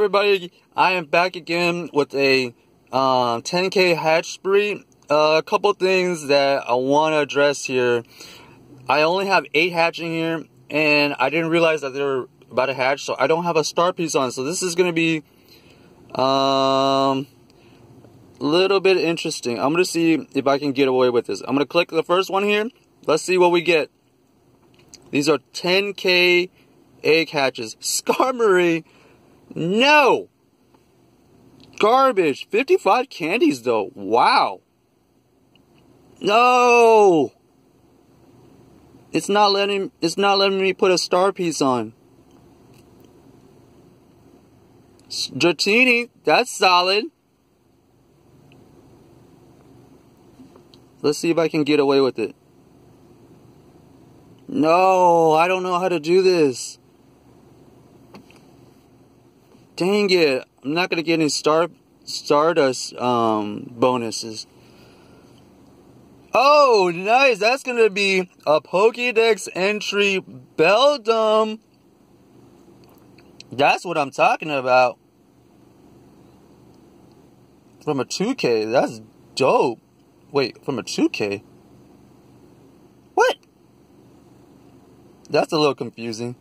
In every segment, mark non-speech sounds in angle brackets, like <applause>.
everybody, I am back again with a uh, 10k hatch spree. Uh, a couple things that I want to address here. I only have 8 hatching here, and I didn't realize that they were about to hatch, so I don't have a star piece on. So this is going to be um little bit interesting. I'm going to see if I can get away with this. I'm going to click the first one here. Let's see what we get. These are 10k egg hatches. <laughs> Skarmory no! Garbage. 55 candies, though. Wow. No! It's not letting, it's not letting me put a star piece on. Dratini, that's solid. Let's see if I can get away with it. No, I don't know how to do this. Dang it. I'm not to get any star Stardust um, bonuses. Oh, nice. That's to be a Pokédex entry Beldum. That's what I'm talking about. From a 2K. That's dope. Wait, from a 2K? What? That's a little confusing.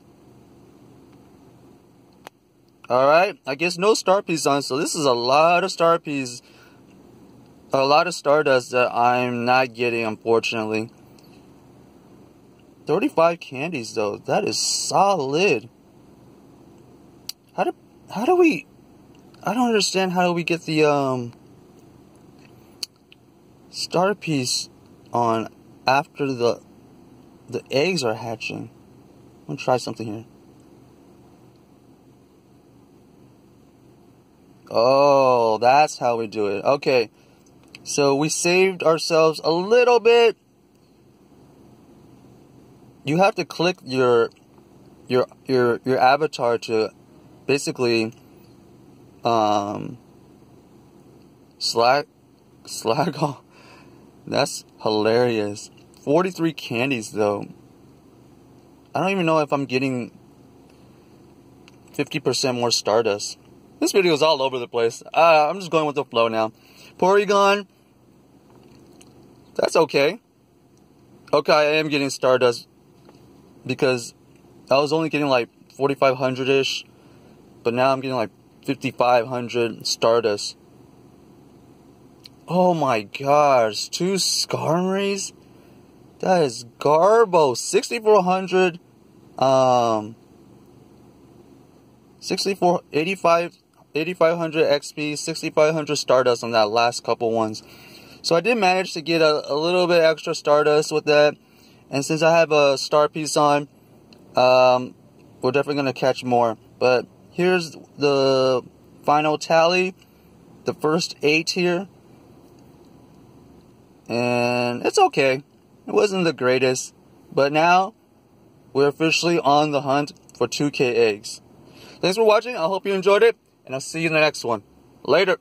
Alright, I guess no star piece on, so this is a lot of star piece. A lot of Stardust that I'm not getting, unfortunately. 35 candies, though. That is solid. How do, how do we... I don't understand how we get the, um... Star piece on after the the eggs are hatching. I'm gonna try something here. Oh, that's how we do it. Okay. So we saved ourselves a little bit. You have to click your your your your avatar to basically um slack <laughs> slack off. That's hilarious. 43 candies though. I don't even know if I'm getting 50% more Stardust. This video is all over the place. Uh, I'm just going with the flow now. Porygon. That's okay. Okay, I am getting Stardust because I was only getting like 4,500-ish, but now I'm getting like 5,500 Stardust. Oh my gosh, two Skarmories? That is garbo. 6,400, um, 64, 85 8500 XP, 6500 Stardust on that last couple ones. So I did manage to get a, a, little bit extra Stardust with that. And since I have a star piece on, um, we're definitely going to catch more. But here's the final tally. The first eight here. And it's okay. It wasn't the greatest. But now, we're officially on the hunt for 2k eggs. Thanks for watching. I hope you enjoyed it and I'll see you in the next one. Later.